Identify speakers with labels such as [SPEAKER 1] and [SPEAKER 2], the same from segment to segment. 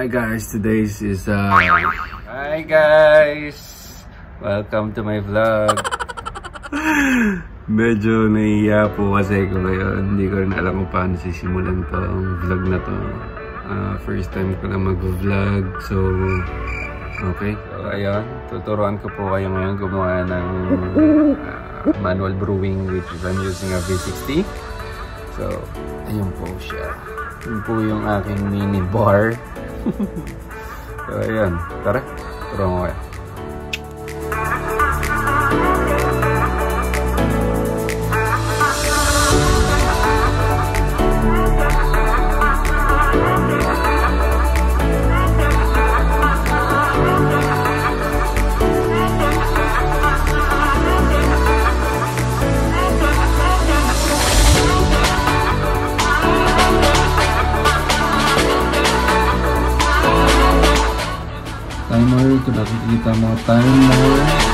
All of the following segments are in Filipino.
[SPEAKER 1] Hi guys, today's is uh Hi guys. Welcome to my vlog. Medyo nahiya po kasi ko ngayon. Hindi ko rin alam kung paano sisimulan to ang vlog na to. Uh, first time ko lang mag-vlog. So, okay. So, ayun. Tuturuan ko po kayo ngayon gumawa ng uh, manual brewing which I'm using a V60. So, ayun po siya. Yun po yung aking mini bar. So, ayan. Tara, turo mo kayo. Timer kung nakikita mo timer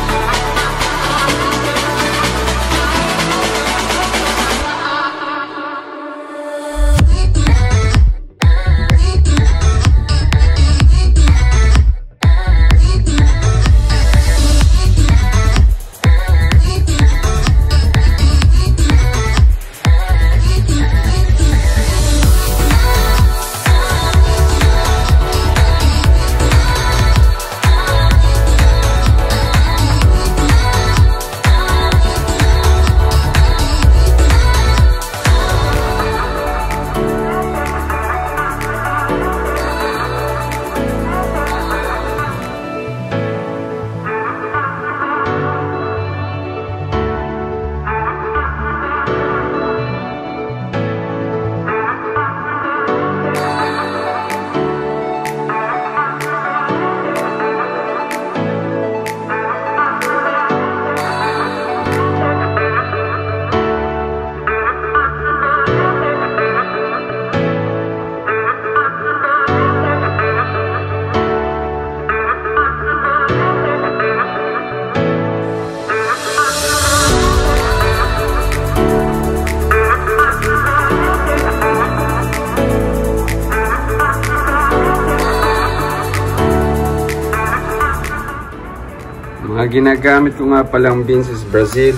[SPEAKER 1] Mga ginagamit ko nga palang beans is Brazil,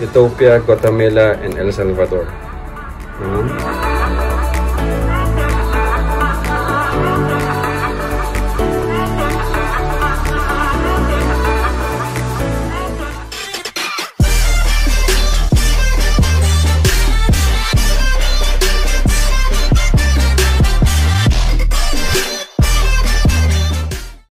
[SPEAKER 1] Ethiopia, Guatemala, and El Salvador. -huh.